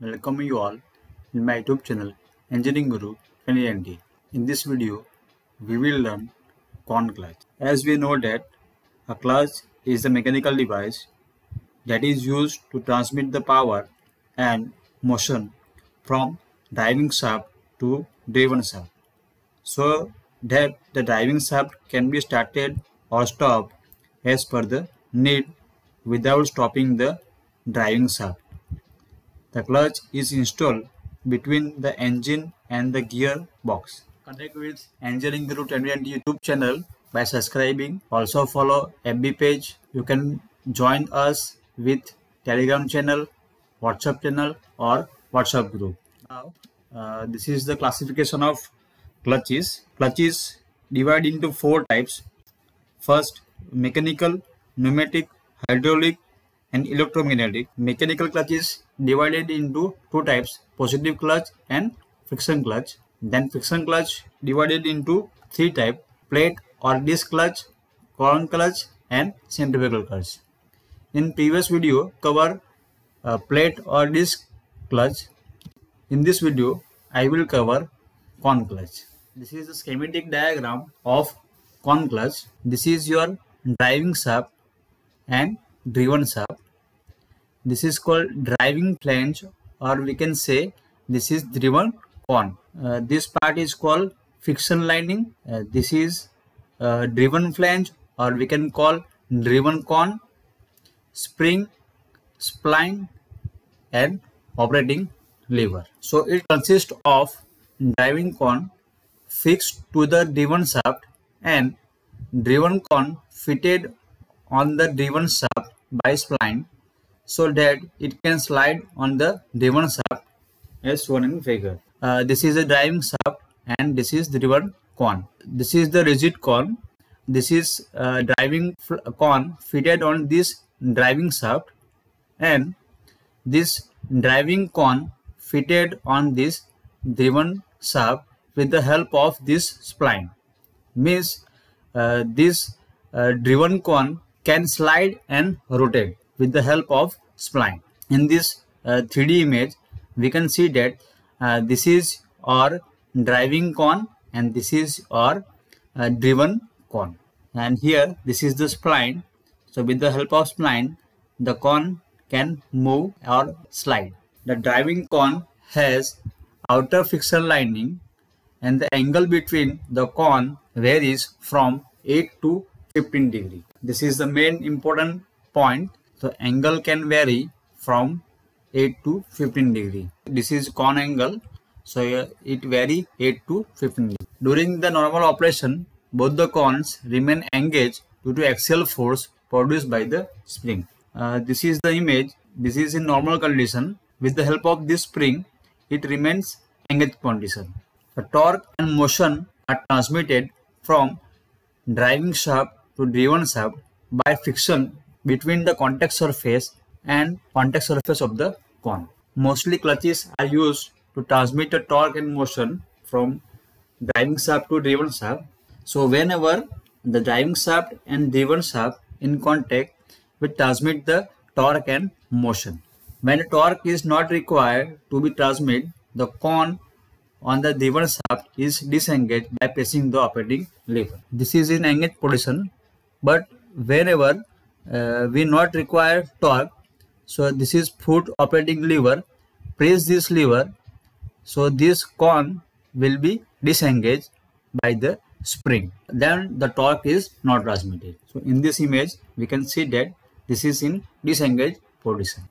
welcome you all in my YouTube channel Engineering Guru 2020. In this video, we will learn cone clutch. As we know that a clutch is a mechanical device that is used to transmit the power and motion from driving shaft to driven shaft so that the driving shaft can be started or stopped as per the need without stopping the driving shaft. The clutch is installed between the engine and the gear box. Connect with Engineering Guru 2020 YouTube channel by subscribing. Also follow FB page. You can join us with Telegram channel, WhatsApp channel or WhatsApp group. Now, uh, this is the classification of clutches. Clutches divide into four types. First, mechanical, pneumatic, hydraulic, and electromagnetic. Mechanical clutch is divided into two types, positive clutch and friction clutch. Then friction clutch divided into three types, plate or disc clutch, cone clutch and centrifugal clutch. In previous video cover uh, plate or disc clutch. In this video I will cover cone clutch. This is a schematic diagram of cone clutch. This is your driving shaft and driven shaft. This is called driving flange or we can say this is driven cone. Uh, this part is called friction lining. Uh, this is uh, driven flange or we can call driven cone, spring, spline and operating lever. So it consists of driving cone fixed to the driven shaft and driven cone fitted on the driven shaft by spline so that it can slide on the driven shaft as shown in figure. Uh, this is a driving shaft and this is the driven cone. This is the rigid cone. This is uh, driving cone fitted on this driving shaft and this driving cone fitted on this driven shaft with the help of this spline. Means uh, this uh, driven cone can slide and rotate with the help of spline. In this uh, 3D image, we can see that uh, this is our driving cone and this is our uh, driven cone. And here, this is the spline. So with the help of spline, the cone can move or slide. The driving cone has outer friction lining and the angle between the cone varies from 8 to 15 degree. This is the main important point. The angle can vary from 8 to 15 degree. This is cone angle. So it vary 8 to 15 degree. During the normal operation, both the cones remain engaged due to axial force produced by the spring. Uh, this is the image. This is in normal condition. With the help of this spring, it remains engaged condition. The torque and motion are transmitted from driving shaft to driven shaft by friction between the contact surface and contact surface of the cone. Mostly clutches are used to transmit the torque and motion from driving shaft to driven shaft. So whenever the driving shaft and driven shaft in contact will transmit the torque and motion. When torque is not required to be transmitted, the cone on the driven shaft is disengaged by pressing the operating lever. This is in engaged position, but whenever uh, we not require torque, so this is foot operating lever, press this lever, so this cone will be disengaged by the spring. Then the torque is not transmitted. So in this image, we can see that this is in disengaged position.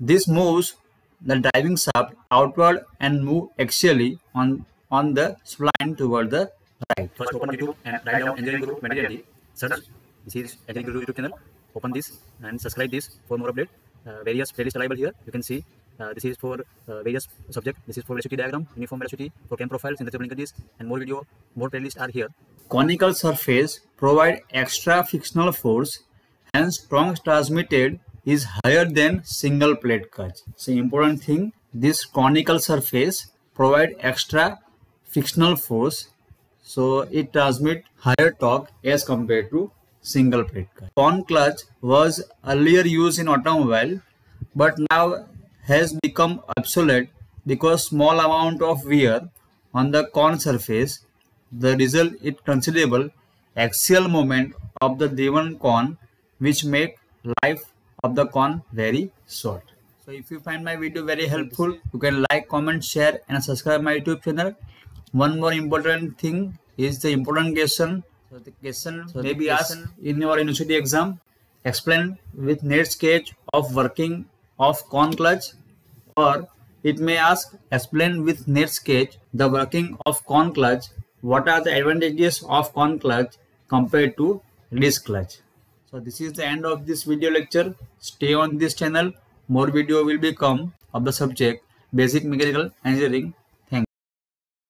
This moves the driving shaft outward and move axially on, on the spline toward the right. First open YouTube and write down Engineering 2020. Search. This is Engineering Guru YouTube channel. Open this and subscribe this for more update. Uh, various playlists available here. You can see uh, this is for uh, various subject. This is for velocity diagram, uniform velocity, for cam profiles, synthetic linkages, and more video, more playlists are here. Conical surface provide extra frictional force, hence strong transmitted is higher than single plate clutch. So important thing, this conical surface provide extra frictional force. So it transmit higher torque as compared to single plate clutch. Cone clutch was earlier used in automobile but now has become obsolete because small amount of wear on the cone surface. The result is considerable axial moment of the driven cone which make life of the cone very short. So if you find my video very helpful, you can like, comment, share and subscribe my YouTube channel. One more important thing is the important question. So the question so may be asked in your university exam. Explain with neat sketch of working of cone clutch or it may ask explain with neat sketch the working of cone clutch. What are the advantages of cone clutch compared to disc clutch? So this is the end of this video lecture. Stay on this channel more video will become of the subject basic mechanical engineering